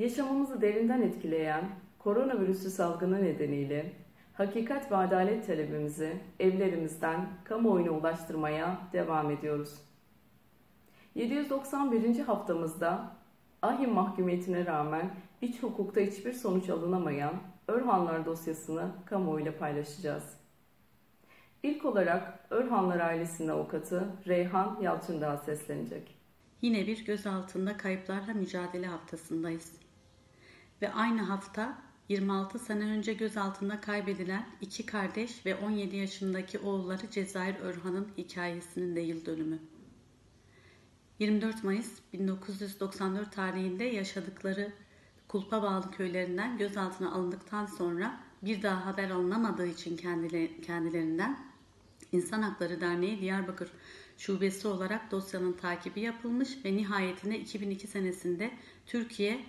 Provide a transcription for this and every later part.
Yaşamımızı derinden etkileyen koronavirüsü salgını nedeniyle hakikat ve adalet talebimizi evlerimizden kamuoyuna ulaştırmaya devam ediyoruz. 791. haftamızda ahim mahkumiyetine rağmen iç hukukta hiçbir sonuç alınamayan Örhanlar dosyasını kamuoyuyla paylaşacağız. İlk olarak Örhanlar ailesinin avukatı Reyhan Yalçındağ seslenecek. Yine bir gözaltında kayıplarla mücadele haftasındayız. Ve aynı hafta 26 sene önce gözaltında kaybedilen iki kardeş ve 17 yaşındaki oğulları Cezayir Örhan'ın hikayesinin de yıl dönümü. 24 Mayıs 1994 tarihinde yaşadıkları kulpa bağlı köylerinden gözaltına alındıktan sonra bir daha haber alınamadığı için kendilerinden İnsan Hakları Derneği Diyarbakır Şubesi olarak dosyanın takibi yapılmış ve nihayetinde 2002 senesinde Türkiye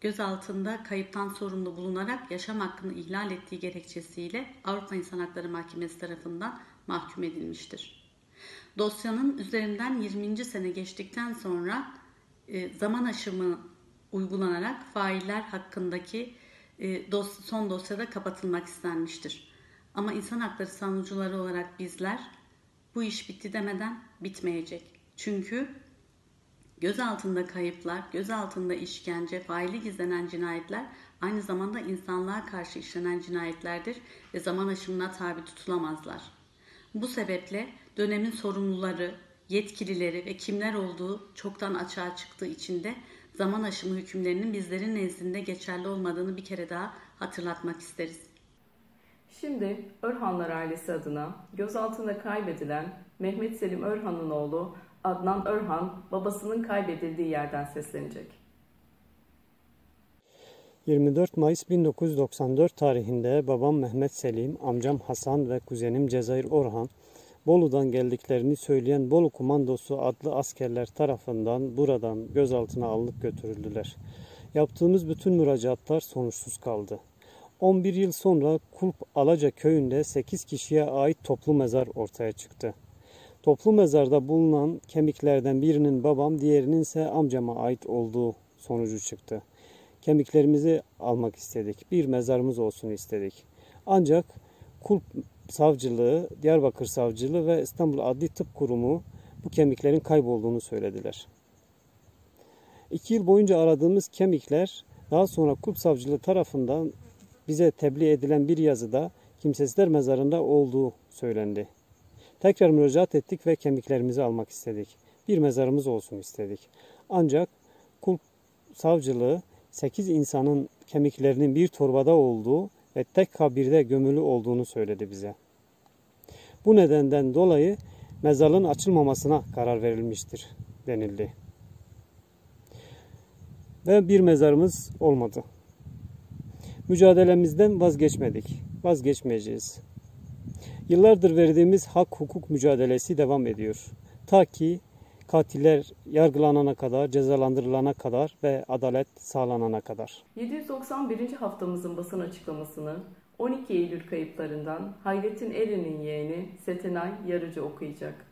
gözaltında kayıptan sorumlu bulunarak yaşam hakkını ihlal ettiği gerekçesiyle Avrupa İnsan Hakları Mahkemesi tarafından mahkum edilmiştir. Dosyanın üzerinden 20. sene geçtikten sonra e, zaman aşımı uygulanarak failler hakkındaki e, son dosyada kapatılmak istenmiştir. Ama insan hakları savunucuları olarak bizler bu iş bitti demeden bitmeyecek. Çünkü göz altında kayıplar, göz altında işkence, faili gizlenen cinayetler aynı zamanda insanlığa karşı işlenen cinayetlerdir ve zaman aşımına tabi tutulamazlar. Bu sebeple dönemin sorumluları, yetkilileri ve kimler olduğu çoktan açığa çıktığı için de zaman aşımı hükümlerinin bizlerin nezdinde geçerli olmadığını bir kere daha hatırlatmak isteriz. Şimdi Örhanlar ailesi adına gözaltında kaybedilen Mehmet Selim Örhan'ın oğlu Adnan Örhan babasının kaybedildiği yerden seslenecek. 24 Mayıs 1994 tarihinde babam Mehmet Selim, amcam Hasan ve kuzenim Cezayir Orhan Bolu'dan geldiklerini söyleyen Bolu Komandosu adlı askerler tarafından buradan gözaltına alınıp götürüldüler. Yaptığımız bütün müracaatlar sonuçsuz kaldı. 11 yıl sonra Kulp Alaca köyünde 8 kişiye ait toplu mezar ortaya çıktı. Toplu mezarda bulunan kemiklerden birinin babam, diğerinin ise amcama ait olduğu sonucu çıktı. Kemiklerimizi almak istedik. Bir mezarımız olsun istedik. Ancak Kulp Savcılığı, Diyarbakır Savcılığı ve İstanbul Adli Tıp Kurumu bu kemiklerin kaybolduğunu söylediler. İki yıl boyunca aradığımız kemikler daha sonra Kulp Savcılığı tarafından bize tebliğ edilen bir yazıda kimsesizler mezarında olduğu söylendi. Tekrar müracaat ettik ve kemiklerimizi almak istedik. Bir mezarımız olsun istedik. Ancak Kulp Savcılığı 8 insanın kemiklerinin bir torbada olduğu ve tek kabirde gömülü olduğunu söyledi bize. Bu nedenden dolayı mezarlığın açılmamasına karar verilmiştir denildi. Ve bir mezarımız olmadı. Mücadelemizden vazgeçmedik. Vazgeçmeyeceğiz. Yıllardır verdiğimiz hak hukuk mücadelesi devam ediyor. Ta ki katiller yargılanana kadar, cezalandırılana kadar ve adalet sağlanana kadar. 791. haftamızın basın açıklamasını 12 Eylül kayıplarından Hayrettin Eren'in yeğeni Setenay Yarıcı okuyacak.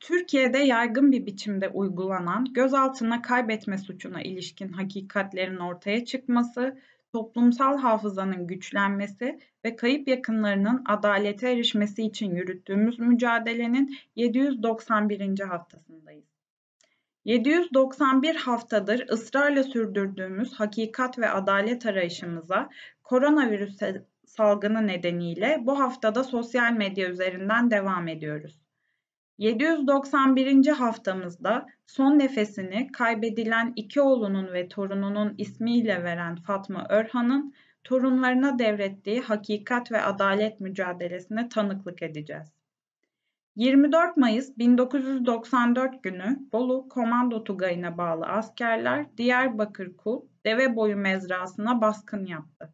Türkiye'de yaygın bir biçimde uygulanan gözaltına kaybetme suçuna ilişkin hakikatlerin ortaya çıkması, toplumsal hafızanın güçlenmesi ve kayıp yakınlarının adalete erişmesi için yürüttüğümüz mücadelenin 791. haftasındayız. 791 haftadır ısrarla sürdürdüğümüz hakikat ve adalet arayışımıza koronavirüs salgını nedeniyle bu haftada sosyal medya üzerinden devam ediyoruz. 791. haftamızda son nefesini kaybedilen iki oğlunun ve torununun ismiyle veren Fatma Örhan'ın torunlarına devrettiği hakikat ve adalet mücadelesine tanıklık edeceğiz. 24 Mayıs 1994 günü Bolu Komando Tugayı'na bağlı askerler Diyarbakır Kul Deveboyu mezrasına baskın yaptı.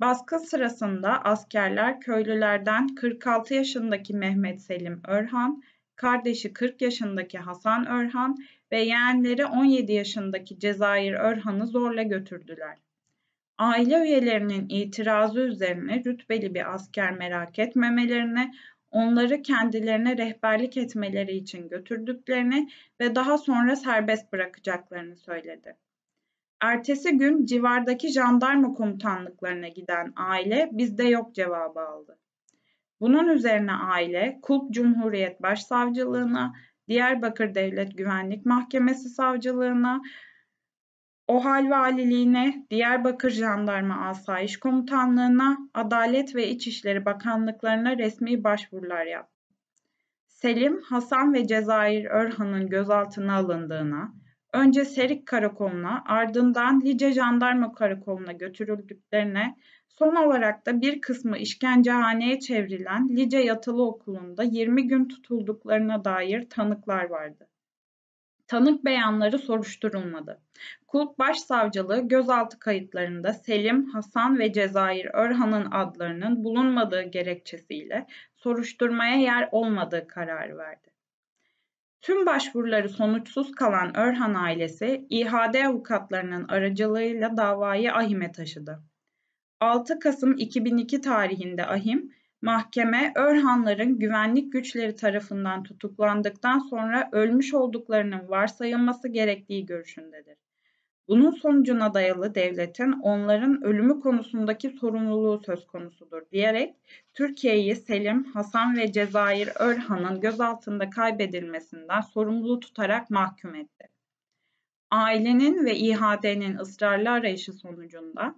Baskın sırasında askerler köylülerden 46 yaşındaki Mehmet Selim Örhan kardeşi 40 yaşındaki Hasan Örhan ve yeğenleri 17 yaşındaki Cezayir Örhan'ı zorla götürdüler. Aile üyelerinin itirazı üzerine rütbeli bir asker merak etmemelerini, onları kendilerine rehberlik etmeleri için götürdüklerini ve daha sonra serbest bırakacaklarını söyledi. Ertesi gün civardaki jandarma komutanlıklarına giden aile bizde yok cevabı aldı. Bunun üzerine aile Kulp Cumhuriyet Başsavcılığına, Diyarbakır Devlet Güvenlik Mahkemesi Savcılığına, OHAL Valiliğine, Diyarbakır Jandarma Asayiş Komutanlığına, Adalet ve İçişleri Bakanlıklarına resmi başvurular yaptı. Selim, Hasan ve Cezayir Örhan'ın gözaltına alındığına, önce Serik Karakolu'na ardından Lice Jandarma Karakolu'na götürüldüklerine, son olarak da bir kısmı işkencehaneye çevrilen Lice Yatılı Okulu'nda 20 gün tutulduklarına dair tanıklar vardı. Tanık beyanları soruşturulmadı. Kulp Başsavcılığı gözaltı kayıtlarında Selim, Hasan ve Cezayir Örhan'ın adlarının bulunmadığı gerekçesiyle soruşturmaya yer olmadığı kararı verdi. Tüm başvuruları sonuçsuz kalan Örhan ailesi, İHAD avukatlarının aracılığıyla davayı AHİM'e taşıdı. 6 Kasım 2002 tarihinde AHİM, mahkeme Örhanların güvenlik güçleri tarafından tutuklandıktan sonra ölmüş olduklarının varsayılması gerektiği görüşündedir. Bunun sonucuna dayalı devletin onların ölümü konusundaki sorumluluğu söz konusudur diyerek Türkiye'yi Selim, Hasan ve Cezayir Örhan'ın gözaltında kaybedilmesinden sorumlu tutarak mahkum etti. Ailenin ve İHAD'nin ısrarlı arayışı sonucunda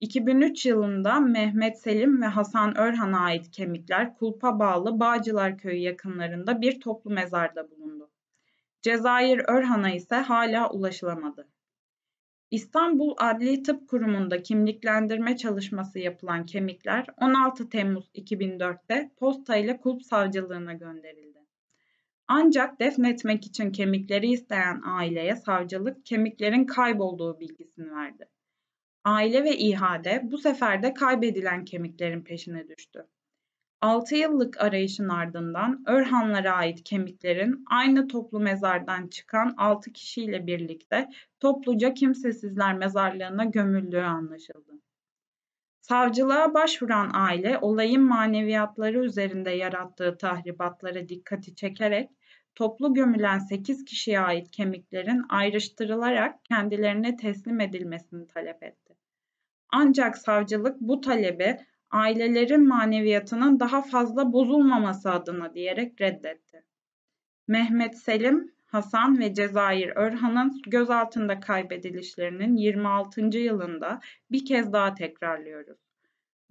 2003 yılında Mehmet Selim ve Hasan Örhan'a ait kemikler Kulp'a bağlı Bağcılar Köyü yakınlarında bir toplu mezarda bulundu. Cezayir Örhan'a ise hala ulaşılamadı. İstanbul Adli Tıp Kurumu'nda kimliklendirme çalışması yapılan kemikler 16 Temmuz 2004'te posta ile Kulp Savcılığına gönderildi. Ancak defnetmek için kemikleri isteyen aileye savcılık kemiklerin kaybolduğu bilgisini verdi. Aile ve İHA'de bu sefer de kaybedilen kemiklerin peşine düştü. 6 yıllık arayışın ardından Örhanlara ait kemiklerin aynı toplu mezardan çıkan 6 kişiyle birlikte topluca kimsesizler mezarlığına gömüldüğü anlaşıldı. Savcılığa başvuran aile olayın maneviyatları üzerinde yarattığı tahribatlara dikkati çekerek toplu gömülen 8 kişiye ait kemiklerin ayrıştırılarak kendilerine teslim edilmesini talep etti. Ancak savcılık bu talebi ailelerin maneviyatının daha fazla bozulmaması adına diyerek reddetti. Mehmet Selim, Hasan ve Cezayir Örhan'ın gözaltında kaybedilişlerinin 26. yılında bir kez daha tekrarlıyoruz.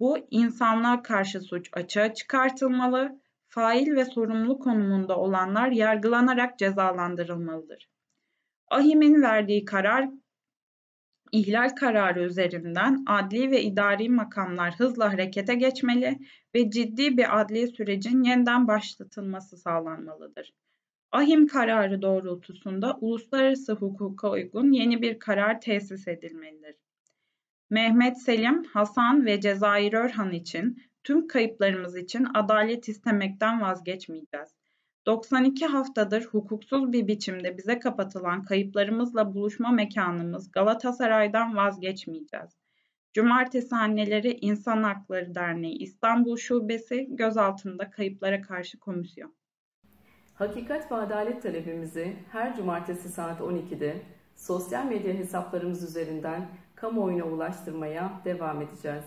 Bu insanlığa karşı suç açığa çıkartılmalı, fail ve sorumlu konumunda olanlar yargılanarak cezalandırılmalıdır. Ahim'in verdiği karar ihlal kararı üzerinden adli ve idari makamlar hızla harekete geçmeli ve ciddi bir adli sürecin yeniden başlatılması sağlanmalıdır. Ahim kararı doğrultusunda uluslararası hukuka uygun yeni bir karar tesis edilmelidir. Mehmet Selim, Hasan ve Cezayir Örhan için tüm kayıplarımız için adalet istemekten vazgeçmeyeceğiz. 92 haftadır hukuksuz bir biçimde bize kapatılan kayıplarımızla buluşma mekanımız Galatasaray'dan vazgeçmeyeceğiz. Cumartesi Anneleri İnsan Hakları Derneği İstanbul Şubesi gözaltında kayıplara karşı komisyon. Hakikat ve adalet talebimizi her cumartesi saat 12'de sosyal medya hesaplarımız üzerinden kamuoyuna ulaştırmaya devam edeceğiz.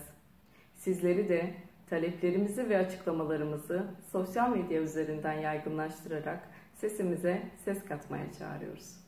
Sizleri de Taleplerimizi ve açıklamalarımızı sosyal medya üzerinden yaygınlaştırarak sesimize ses katmaya çağırıyoruz.